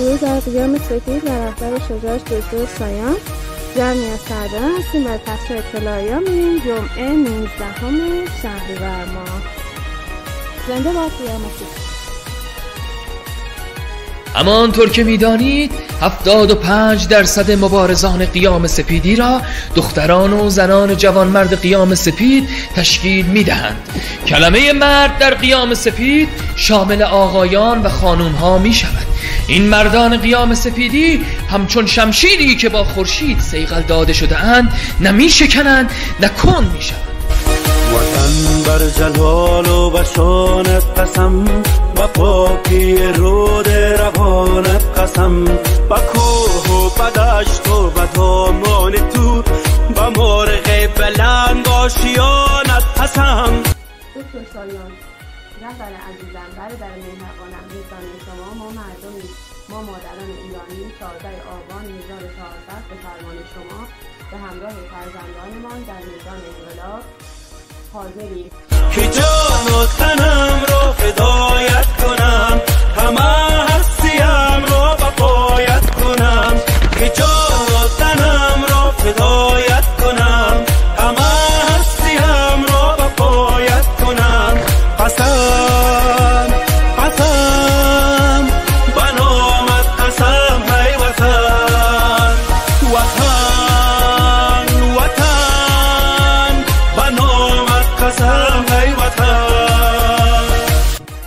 درود در قیام سفید و رهبر شجاعش دکتر سایان. جمعی از سرداران هستیم و پخش اطلاعی میریم جمعه 19 شهریور ماه. زنده باد قیام سفید همانطور که می‌دانید هفتاد و پنج درصد مبارزان قیام سپیدی را دختران و زنان جوانمرد قیام سپید تشکیل می‌دهند. کلمه مرد در قیام سپید شامل آقایان و خانوم ها می شود این مردان قیام سپیدی همچون شمشیری که با خورشید سیغل داده شده اند نه می شکنند نه می شود وطن بر جلال و بشانت قسم و پاکی روانت قسم. با کوه و بدشت و بدامان تو با مرغ بلند آشیانت قسم دکتر سایان رهبر عزیزم برادر مهربانم دوستان شما ما مردمی ما مادران ایرانی 14 آبان 1400 به فرمان شما به همراه فرزندانمان در میدان انقلاب حاضریم. که جان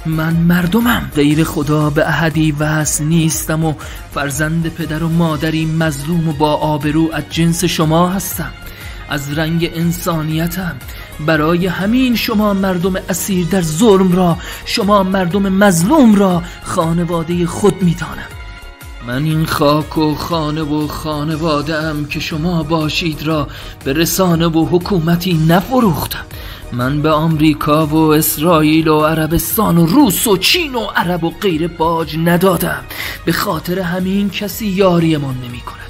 من مردمم. غیر خدا به احدی وصل نیستم و فرزند پدر و مادری مظلوم و با آبرو از جنس شما هستم. از رنگ انسانیتم. برای همین شما مردم اسیر در ظلم را شما مردم مظلوم را خانواده خود می‌دانم. من این خاک و خانه و خانواده ام که شما باشید را به رسانه و حکومتی نفروختم. من به آمریکا و اسرائیل و عربستان و روس و چین و عرب و غیر باج ندادم. به خاطر همین کسی یاریمان نمی کند.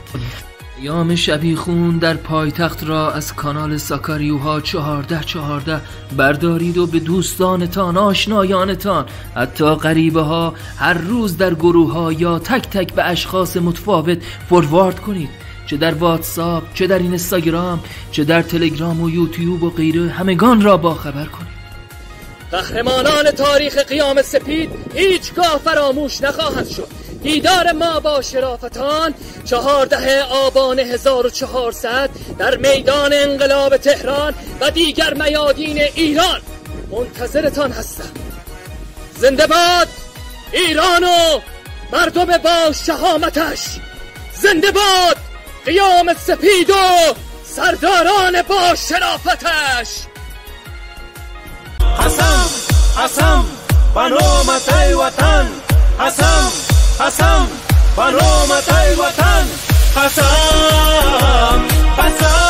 یام شبیخون در پایتخت را از کانال ساکاریوها چهارده چهارده بردارید و به دوستانتان آشنایانتان حتی غریبه ها هر روز در گروه ها یا تک تک به اشخاص متفاوت فوروارد کنید. چه در واتساپ چه در اینستاگرام چه در تلگرام و یوتیوب و غیره همگان را با خبر کنید قهرمانان تاریخ قیام سپید هیچگاه فراموش نخواهد شد. دیدار ما با شرافتان چهارده آبان 1400 در میدان انقلاب تهران و دیگر میادین ایران. منتظرتان هستم. زنده باد ایران و مردم با شهامتش. زنده باد! قیام سپید و سرداران با شرافتش. قسم قسم بنامت ای وطن. قسم قسم بنامت ای وطن. قسم قسم